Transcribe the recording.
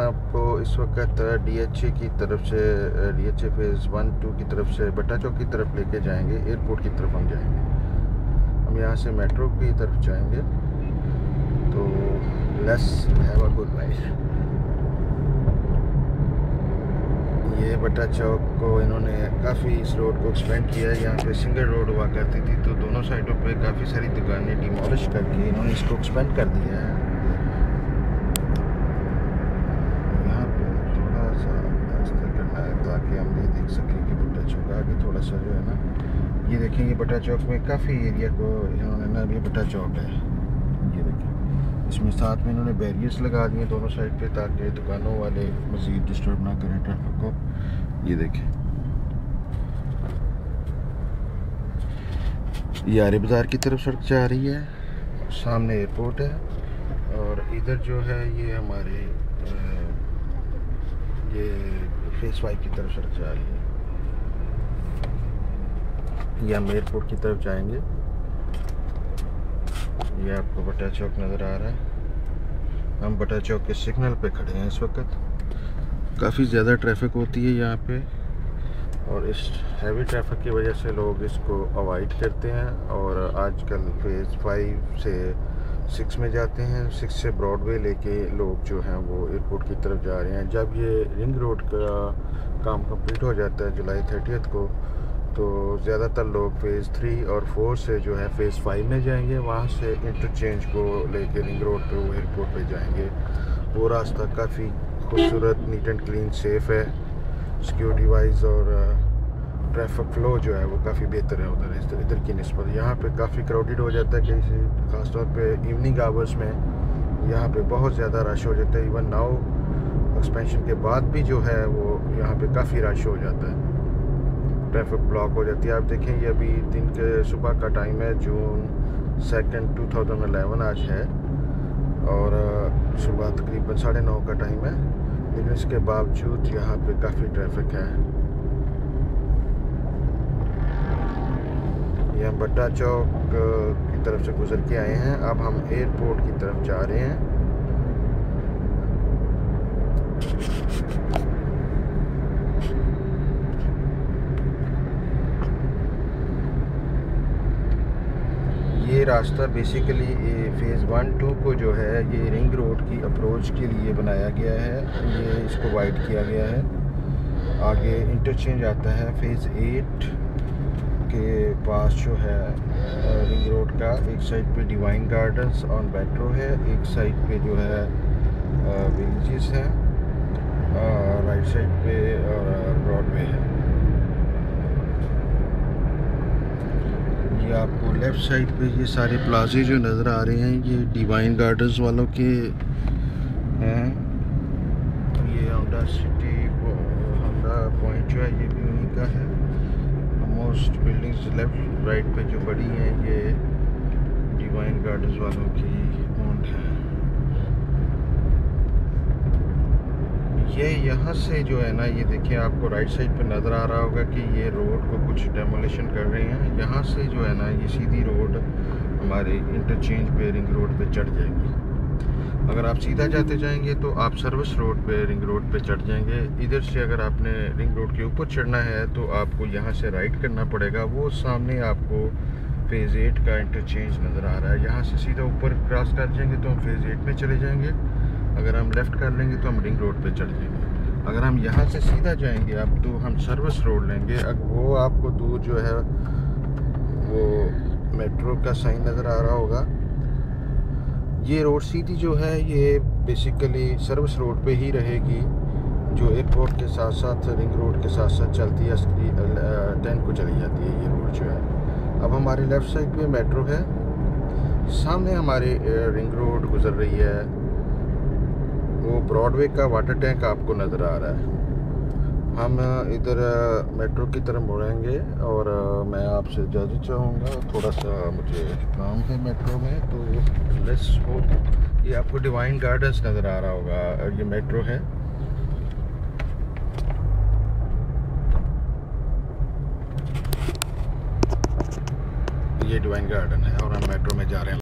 میں آپ کو اس وقت ڈی ایچ اے کی طرف سے، D H A phase one, two کی طرف سے، بٹا چوک کی طرف لے کے جائیں گے، ایئرپورٹ کی طرف ہم جائیں گے۔ ہم یہاں سے میٹرو کی طرف جائیں گے۔ تو let's have a good life. یہ بٹا چوک کو انہوں نے کافی اس روڈ کو ایکسپینڈ کیا ہے۔ یہاں پہ سنگل روڈ ہوا کرتی تھی، تو دونوں سائڈوں پہ کافی ساری دکانیں ڈیمالش کر کے انہوں نے اس کو ایکسپینڈ کر دیا ہے۔ ہے نا۔ یہ دیکھیں یہ بٹا چوک میں کافی ایریا کو انہوں نے نا، یہ بٹا چوک ہے۔ یہ دیکھیں۔ اس میں ساتھ میں انہوں نے بیریئرس لگا دیے دونوں سائڈ پہ تاکہ دکانوں والے مزید ڈسٹرب نہ کریں ٹریفک کو۔ یہ دیکھیں۔ یہ آرے بازار کی طرف سڑک جا رہی ہے۔ سامنے ایئرپورٹ ہے۔ اور ادھر جو ہے، یہ ہمارے یہ فیس وائی کی طرف سڑک جا رہی ہے۔ یہ ہم ایئرپورٹ کی طرف جائیں گے۔ یہ آپ کو بٹا چوک نظر آ رہا ہے۔ ہم بٹا چوک کے سگنل پہ کھڑے ہیں اس وقت۔ کافی زیادہ ٹریفک ہوتی ہے یہاں پہ۔ اور اس ہیوی ٹریفک کی وجہ سے لوگ اس کو اوائڈ کرتے ہیں۔ اور آج کل فیز فائیو سے سکس میں جاتے ہیں۔ سکس سے براڈ وے لے کے لوگ جو ہیں وہ ایئرپورٹ کی طرف جا رہے ہیں۔ جب یہ رنگ روڈ کا کام کمپلیٹ ہو جاتا ہے جولائی تھرٹیتھ کو تو زیادہ تر لوگ فیز تھری اور فور سے جو ہے فیز فائیو میں جائیں گے، وہاں سے انٹرچینج کو لے کے رنگ روڈ پہ وہ ایئرپورٹ پہ جائیں گے۔ وہ راستہ کافی خوبصورت نیٹ اینڈ کلین سیف ہے۔ سیکیورٹی وائز اور ٹریفک فلو جو ہے وہ کافی بہتر ہے ادھر ادھر کی نسبت۔ یہاں پہ کافی کراؤڈڈ ہو جاتا ہے کہ خاص طور پہ ایوننگ آورس میں۔ یہاں پہ بہت زیادہ رش ہو جاتا ہے۔ ایون ناؤ ایکسپینشن کے بعد بھی جو ہے وہ یہاں پہ کافی رش ہو جاتا ہے۔ ٹریفک بلاک ہو جاتی ہے۔ آپ دیکھیں یہ ابھی دن کے صبح کا ٹائم ہے June second two thousand eleven آج ہے۔ اور صبح تقریباً ساڑھے نو کا ٹائم ہے۔ لیکن اس کے باوجود یہاں پہ کافی ٹریفک ہے۔ یہ بٹا چوک کی طرف سے گزر کے آئے ہیں۔ اب ہم ایئرپورٹ کی طرف جا رہے ہیں۔ یہ راستہ بیسیکلی فیز ون ٹو کو جو ہے یہ رنگ روڈ کی اپروچ کے لیے بنایا گیا ہے۔ یہ اس کو وائڈ کیا گیا ہے۔ آگے انٹرچینج آتا ہے فیز ایٹ کے پاس جو ہے رنگ روڈ کا۔ ایک سائڈ پہ ڈیوائن گارڈنز آن بیٹرو ہے، ایک سائڈ پہ جو ہے ویلیجز ہیں رائٹ سائڈ پہ براڈ وے ہے۔ لیفٹ سائٹ پہ یہ سارے پلازے جو نظر آ رہے ہیں یہ ڈیوائن گارڈنز والوں کے ہیں یہ ہونڈا سٹی ہونڈا پوائنٹ جو ہے یہ بھی انہیں کا ہے موسٹ بلڈنگز لیفٹ رائٹ پہ جو بڑی ہیں یہ ڈیوائن گارڈنز والوں کی اونٹ ہیں یہ یہاں سے جو ہے نا، یہ دیکھیں آپ کو رائٹ سائڈ پہ نظر آ رہا ہوگا کہ یہ روڈ کو کچھ ڈیمولیشن کر رہے ہیں۔ یہاں سے جو ہے نا، یہ سیدھی روڈ ہمارے انٹرچینج پہ رنگ روڈ پہ چڑھ جائے گی۔ اگر آپ سیدھا جاتے جائیں گے تو آپ سروس روڈ پہ رنگ روڈ پہ چڑھ جائیں گے۔ ادھر سے اگر آپ نے رنگ روڈ کے اوپر چڑھنا ہے تو آپ کو یہاں سے رائٹ کرنا پڑے گا۔ وہ سامنے آپ کو فیز ایٹ کا انٹرچینج نظر آ رہا ہے۔ یہاں سے سیدھا اوپر کراس کر جائیں گے تو ہم فیز ایٹ میں چلے جائیں گے۔ اگر ہم لیفٹ کر لیں گے تو ہم رنگ روڈ پہ چڑھ جائیں گے۔ اگر ہم یہاں سے سیدھا جائیں گے، اب تو ہم سروس روڈ لیں گے۔ اگر وہ آپ کو دور جو ہے، وہ میٹرو کا سائن نظر آ رہا ہوگا۔ یہ روڈ سیدھی جو ہے، یہ بیسیکلی سروس روڈ پہ ہی رہے گی۔ جو ایئرپورٹ کے ساتھ ساتھ رنگ روڈ کے ساتھ ساتھ چلتی ہے ٹین کو چلی جاتی ہے۔ یہ روڈ جو ہے۔ اب ہمارے لیفٹ سائڈ پہ میٹرو ہے۔ سامنے ہمارے رنگ روڈ گزر رہی ہے۔ وہ براڈ وے کا واٹر ٹینک آپ کو نظر آ رہا ہے۔ ہم ادھر میٹرو کی طرف مڑیں گے اور میں آپ سے اجازت چاہوں گا، تھوڑا سا مجھے کام ہے میٹرو میں، تو لیس ہو یہ آپ کو ڈیوائن گارڈنس نظر آ رہا ہوگا، یہ میٹرو ہے۔ یہ ڈیوائن گارڈن ہے اور ہم میٹرو میں جا رہے ہیں۔